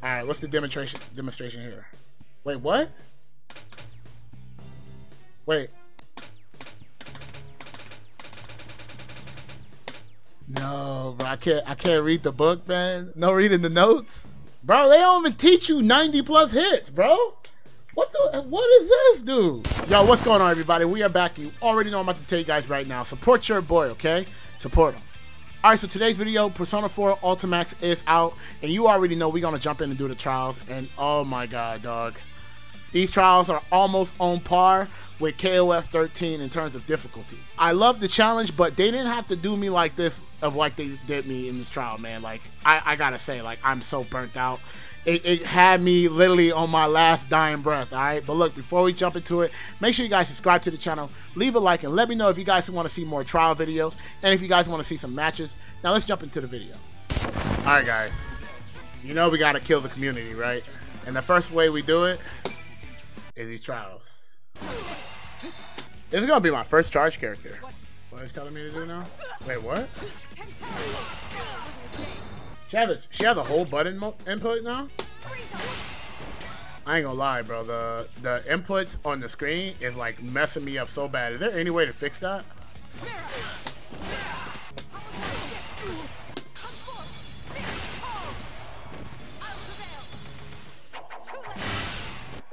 All right, what's the demonstration demonstration here? Wait, what? Wait. No, bro, I can't. I can't read the book, man. No reading the notes, bro. They don't even teach you ninety plus hits, bro. What the? What is this, dude? Yo, what's going on, everybody? We are back. You already know I'm about to tell you guys right now. Support your boy, okay? Support him. All right, so today's video, Persona 4 Ultimax is out, and you already know we're gonna jump in and do the trials. And oh my god, dog, these trials are almost on par with KOF 13 in terms of difficulty. I love the challenge, but they didn't have to do me like this of like they did me in this trial, man. Like I, I gotta say, like I'm so burnt out. It, it, had me literally on my last dying breath. All right, but look, before we jump into it, make sure you guys subscribe to the channel, leave a like, and let me know if you guys want to see more trial videos and if you guys want to see some matches. Now let's jump into the video. All right, guys, you know we gotta kill the community, right? And the first way we do it is these trials. This is gonna be my first charge character. What is telling me to do now? Wait, what? She has a she has a whole button input now. I ain't gonna lie, bro. The the inputs on the screen is like messing me up so bad. Is there any way to fix that?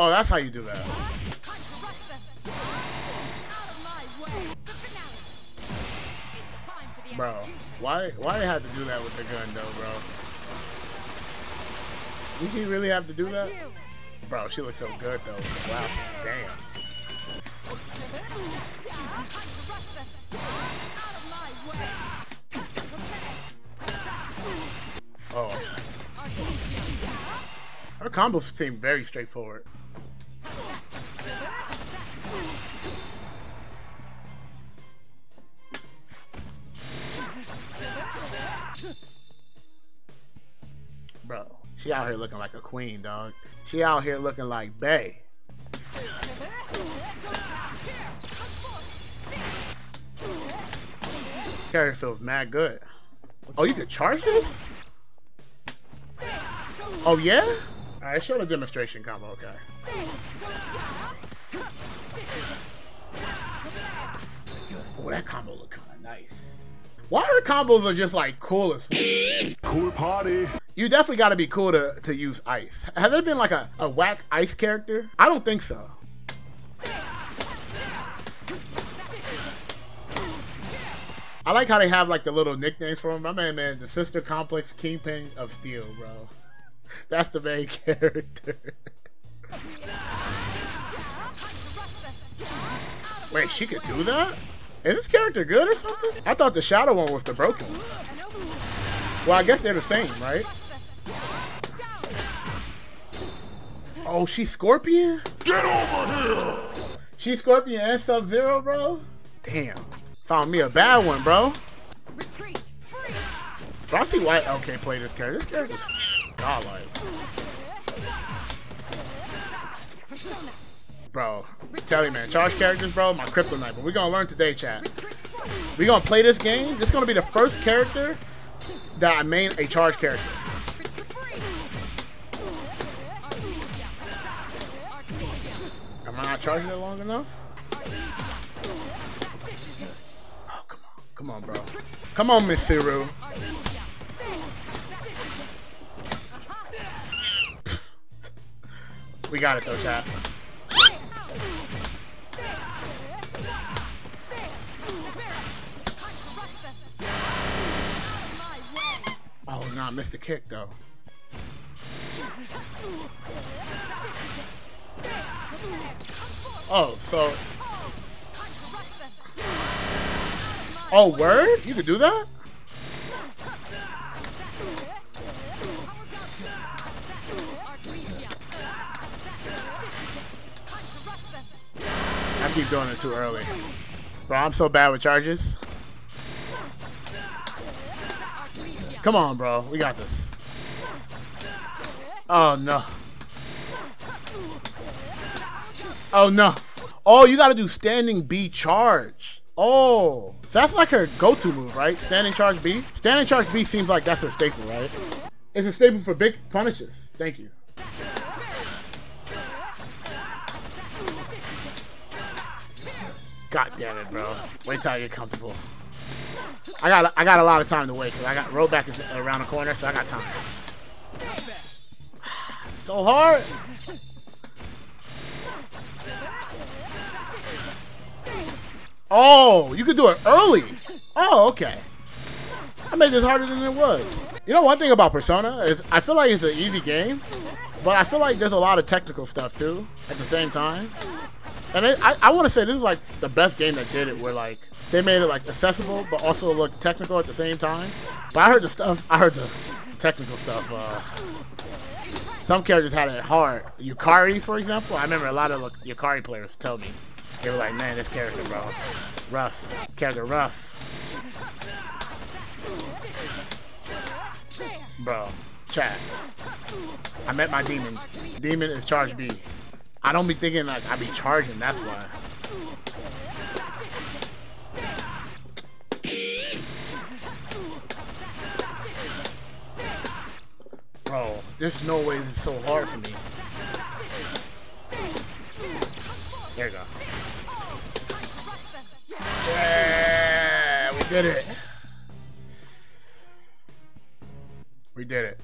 Oh, that's how you do that. Bro, why why have to do that with the gun though, bro? Did he really have to do that? Bro, she looks so good though. Wow, damn. Oh. Her combos seem very straightforward. She out here looking like a queen, dog. She out here looking like Bay. Character feels mad good. Oh, you can charge this? Oh, yeah? Alright, show the demonstration combo, okay. Oh, that combo look kind of nice. Why her combos are just like cool as Cool party. You definitely got to be cool to, to use ice. Has there been like a, a whack ice character? I don't think so. I like how they have like the little nicknames for him. My man, man, the Sister Complex Kingpin of Steel, bro. That's the main character. Wait, she could do that? Is this character good or something? I thought the shadow one was the broken one. Well, I guess they're the same, right? Oh, she's Scorpion? Get over here! She's Scorpion and Sub-Zero, bro? Damn. Found me a bad one, bro. Retreat. Bro, I see why LK played this character. This character's godlike. Bro, tell you, man, charge characters, bro, my kryptonite. But we're gonna learn today, chat. We're gonna play this game. This is gonna be the first character that I main a charge character. Am I not charging it long enough? Oh, come on. Come on, bro. Come on, Mitsuru. we got it, though, chat. Oh, nah, missed the kick, though. Oh, so... Oh, word? You could do that? I keep doing it too early. Bro, I'm so bad with charges. Come on, bro. We got this. Oh, no. Oh, no. Oh, you got to do standing B charge. Oh. So that's like her go-to move, right? Standing charge B? Standing charge B seems like that's her staple, right? It's a staple for big punishes. Thank you. God damn it, bro. Wait till I get comfortable. I got I got a lot of time to wait because I got rollback is around the corner, so I got time. so hard. Oh, you could do it early. Oh, okay. I made this harder than it was. You know, one thing about Persona is I feel like it's an easy game, but I feel like there's a lot of technical stuff too at the same time. And I, I want to say this is like the best game that did it, where like they made it like accessible but also look technical at the same time. But I heard the stuff. I heard the technical stuff. Uh, some characters had it hard. Yukari, for example, I remember a lot of like, Yukari players tell me they were like, "Man, this character, bro, rough. Character rough." Bro, chat. I met my demon. Demon is charge B. I don't be thinking like I be charging, that's why. Bro, there's no way this is so hard for me. There you go. Yeah, we did it. We did it.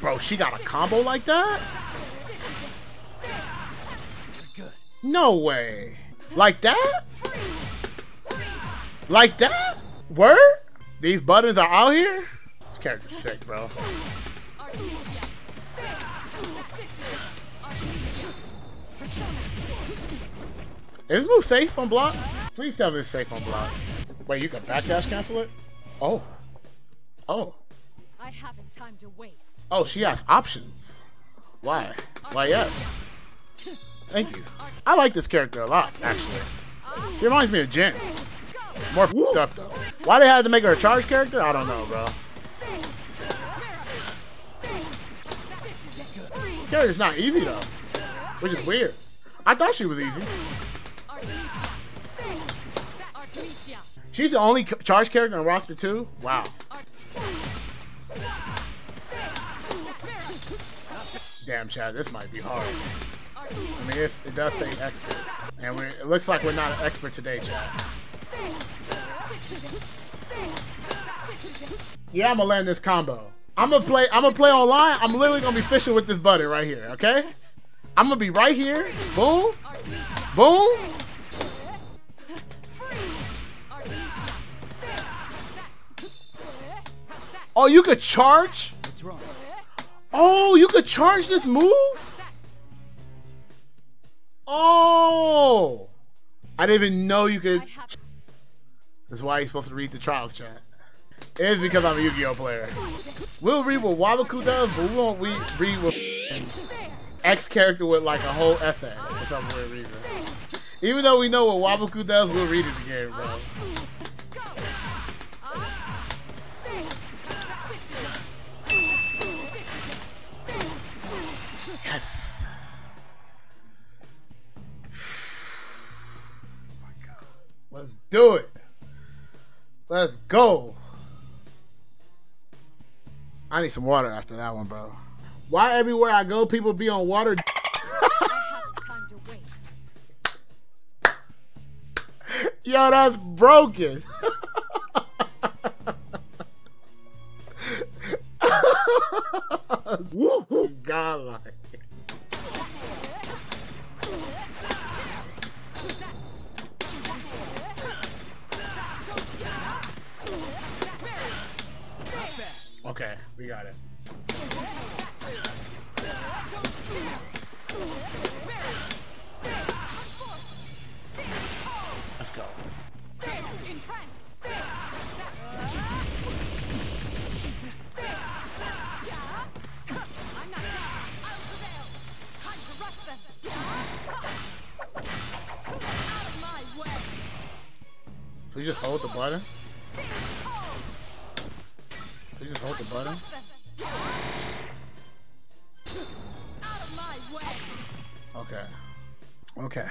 Bro, she got a combo like that? No way. Like that? Like that? Word? These buttons are out here? This character's sick, bro. Is this move safe on block? Please tell me it's safe on block. Wait, you can backdash cancel it? Oh. Oh. I haven't time to waste. Oh, she has options. Why? Why, yes. Thank you. I like this character a lot, actually. She reminds me of Jen. More f***ed up, though. Why they had to make her a charge character? I don't know, bro. Character's not easy, though. Which is weird. I thought she was easy. She's the only charge character on roster 2? Wow. Damn, Chad, this might be hard. I mean, it does say expert. And it looks like we're not an expert today, Chad. Yeah, I'm gonna land this combo. I'm gonna play. I'm gonna play online. I'm literally gonna be fishing with this button right here. Okay? I'm gonna be right here. Boom, boom. Oh, you could charge. Oh, you could charge this move? Oh! I didn't even know you could. That's why you're supposed to read the trials chat. It is because I'm a Yu-Gi-Oh player. We'll read what Waboku does, but we won't read, read what X character with like a whole essay for some weird reason. Even though we know what Waboku does, we'll read it again, bro. Let's do it. Let's go. I need some water after that one, bro. Why everywhere I go, people be on water? Yo, that's broken. Godlike. Okay, we got it. Let's go. I'm not done. I'll prevail. Time to rush them. Out of my way. So you just hold the button? Hold the button. Okay. Okay.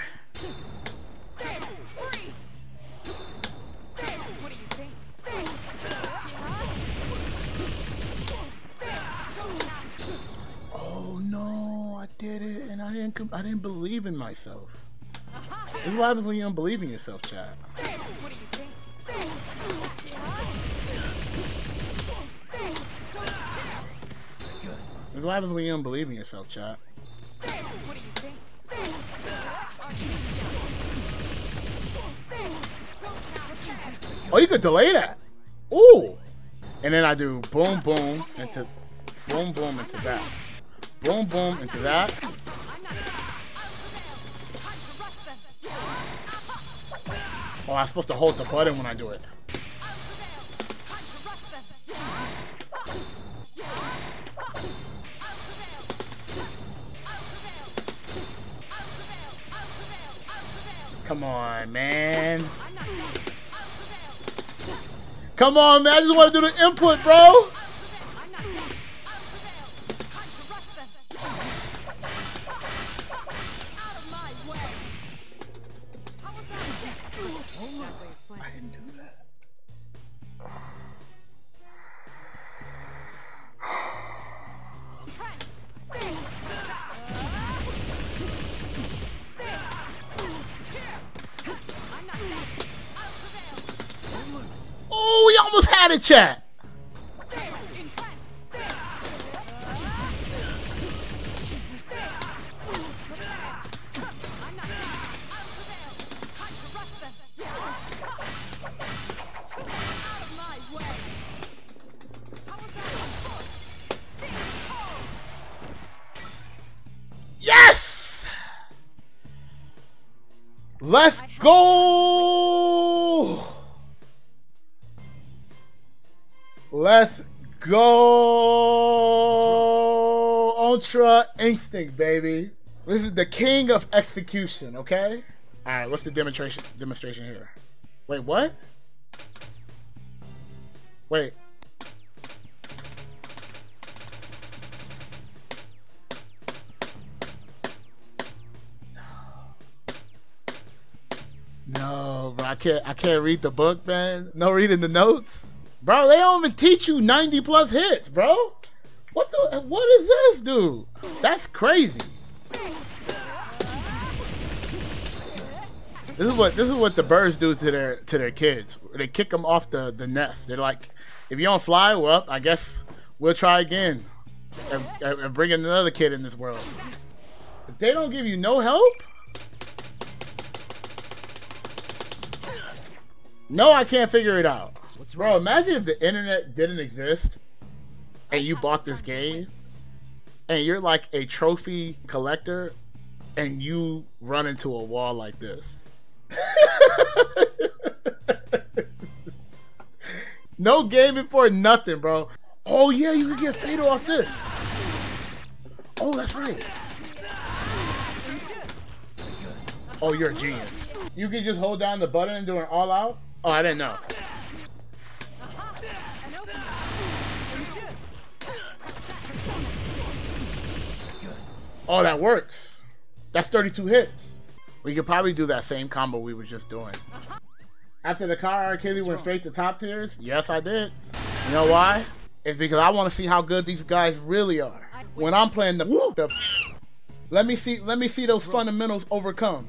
Oh no, I did it and I didn't I didn't believe in myself. This is what happens when you don't believe in yourself, Chad. This is what happens when you don't believe in yourself, think? Oh, you could delay that. Ooh. And then I do boom, boom into boom, boom into that. Boom, boom into that. Oh, I'm supposed to hold the button when I do it. Come on, man. Come on, man. I just want to do the input, bro. We Let's go! Ultra Instinct, baby. This is the king of execution, okay? Alright, what's the demonstration demonstration here? Wait, what? Wait. No, bro, I can't. I can't read the book, man. No reading the notes, bro. They don't even teach you ninety plus hits, bro. What the? What is this, dude? That's crazy. This is what this is what the birds do to their to their kids. They kick them off the the nest. They're like, if you don't fly, well, I guess we'll try again and, and and bring another kid in this world. If they don't give you no help. No, I can't figure it out. Bro, imagine if the internet didn't exist and you bought this game and you're like a trophy collector and you run into a wall like this. no gaming for nothing, bro. Oh yeah, you can get fatal off this. Oh, that's right. Oh, you're a genius. You can just hold down the button and do an all out? Oh, I didn't know. Oh, that works. That's 32 hits. We could probably do that same combo we were just doing. After the car Achilles went straight to top tiers? Yes, I did. You know why? It's because I want to see how good these guys really are. When I'm playing the, the let me see let me see those fundamentals overcome.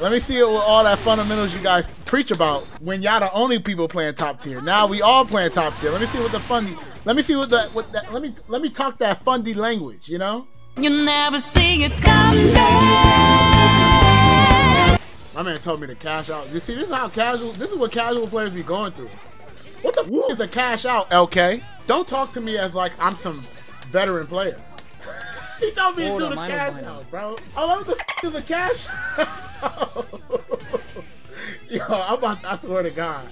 Let me see it with all that fundamentals you guys preach about when y'all the only people playing top tier. Now we all playing top tier. Let me see what the fundy. Let me see what the what that. Let me let me talk that fundy language. You know. You never see it come back. My man told me to cash out. You see, this is how casual. This is what casual players be going through. What the f- is a cash out, LK? Don't talk to me as like I'm some veteran player. he told me Hold to on, do the mine is cash mine. out, bro. Oh, what the f- is a cash? Yo, I'm about. I swear to God,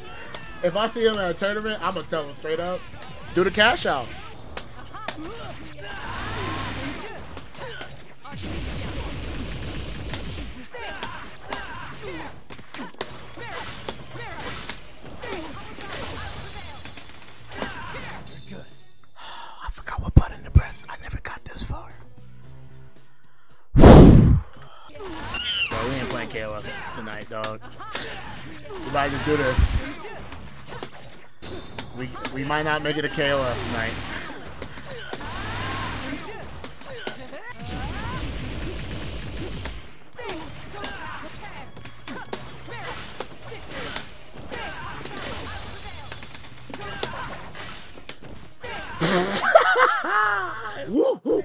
if I see him at a tournament, I'm gonna tell him straight up, do the cash out. do this. We we might not make it a Kayla tonight.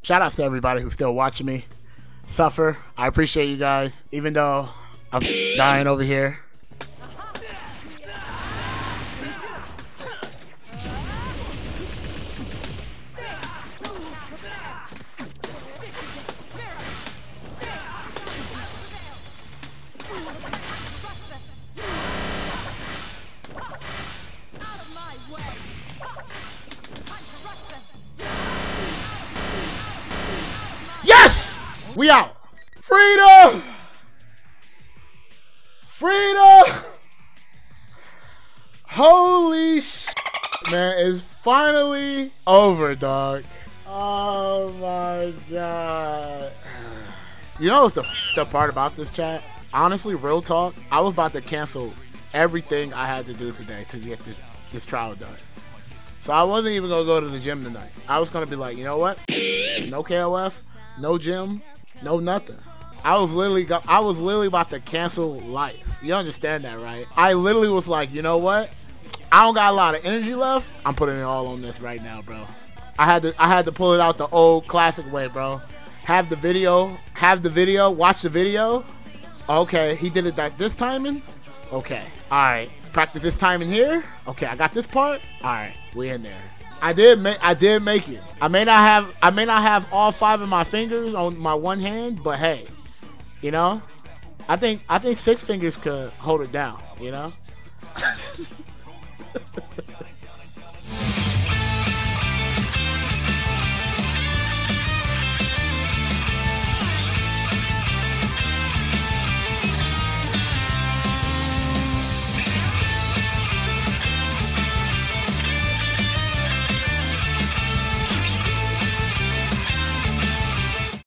Shout outs to everybody who's still watching me suffer. I appreciate you guys, even though I'm dying over here. Yes! We out. Freedom! Freedom! Holy sh! Man, it's finally over, dog. Oh my god. You know what's the up part about this chat? Honestly, real talk, I was about to cancel everything I had to do today to get this this trial done. So I wasn't even gonna go to the gym tonight. I was gonna be like, you know what? No KOF, no gym, no nothing. I was literally go- I was literally about to cancel life. You understand that, right? I literally was like, you know what? I don't got a lot of energy left. I'm putting it all on this right now, bro. I had to I had to pull it out the old classic way, bro. Have the video, have the video, watch the video. Okay, he did it that this timing. Okay, all right. Practice this timing here. Okay, I got this part. All right, we in there. I did make I did make it. I may not have I may not have all five of my fingers on my one hand, but hey, you know, I think I think six fingers could hold it down. You know.